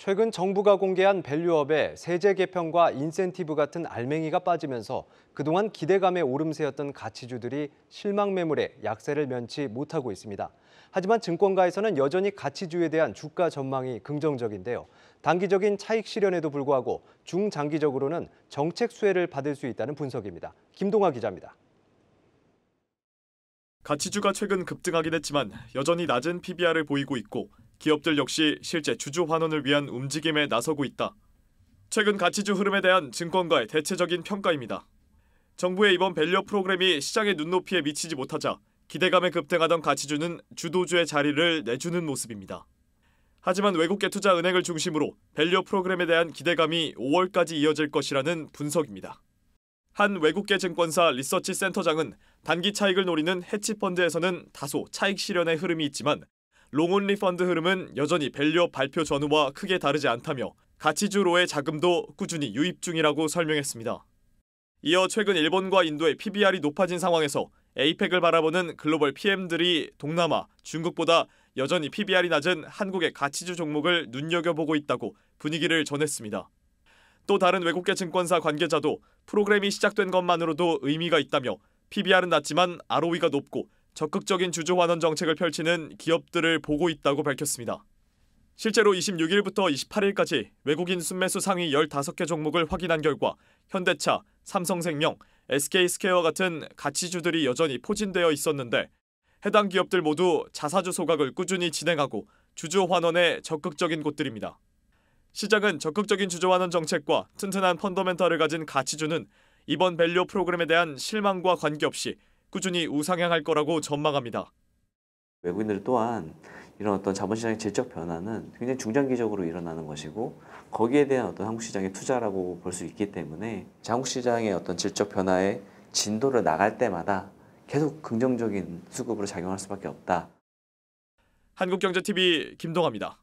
최근 정부가 공개한 밸류업에 세제 개편과 인센티브 같은 알맹이가 빠지면서 그동안 기대감에 오름세였던 가치주들이 실망 매물에 약세를 면치 못하고 있습니다. 하지만 증권가에서는 여전히 가치주에 대한 주가 전망이 긍정적인데요. 단기적인 차익 실현에도 불구하고 중장기적으로는 정책 수혜를 받을 수 있다는 분석입니다. 김동아 기자입니다. 가치주가 최근 급등하긴 했지만 여전히 낮은 PBR을 보이고 있고 기업들 역시 실제 주주 환원을 위한 움직임에 나서고 있다. 최근 가치주 흐름에 대한 증권가의 대체적인 평가입니다. 정부의 이번 밸류업 프로그램이 시장의 눈높이에 미치지 못하자 기대감에 급등하던 가치주는 주도주의 자리를 내주는 모습입니다. 하지만 외국계 투자 은행을 중심으로 밸류업 프로그램에 대한 기대감이 5월까지 이어질 것이라는 분석입니다. 한 외국계 증권사 리서치 센터장은 단기 차익을 노리는 헤지펀드에서는 다소 차익 실현의 흐름이 있지만 long only 펀드 흐름은 여전히 밸류업 발표 전후와 크게 다르지 않다며 가치주로의 자금도 꾸준히 유입 중이라고 설명했습니다. 이어 최근 일본과 인도의 PBR이 높아진 상황에서 APAC을 바라보는 글로벌 PM들이 동남아, 중국보다 여전히 PBR이 낮은 한국의 가치주 종목을 눈여겨보고 있다고 분위기를 전했습니다. 또 다른 외국계 증권사 관계자도 프로그램이 시작된 것만으로도 의미가 있다며 PBR은 낮지만 ROE가 높고 적극적인 주주 환원 정책을 펼치는 기업들을 보고 있다고 밝혔습니다. 실제로 26일부터 28일까지 외국인 순매수 상위 15개 종목을 확인한 결과 현대차, 삼성생명, SK스퀘어 같은 가치주들이 여전히 포진되어 있었는데 해당 기업들 모두 자사주 소각을 꾸준히 진행하고 주주 환원에 적극적인 곳들입니다. 시장은 적극적인 주주 환원 정책과 튼튼한 펀더멘털을 가진 가치주는 이번 밸류 프로그램에 대한 실망과 관계없이 꾸준히 우상향할 거라고 전망합니다. 외국인들 또한 이런 어떤 자본시장의 질적 변화는 굉장히 중장기적으로 일어나는 것이고 거기에 대한 어떤 한국 시장의 투자라고 볼 수 있기 때문에 한국 시장의 어떤 질적 변화의 진도를 나갈 때마다 계속 긍정적인 수급으로 작용할 수밖에 없다. 한국경제TV 김동아입니다.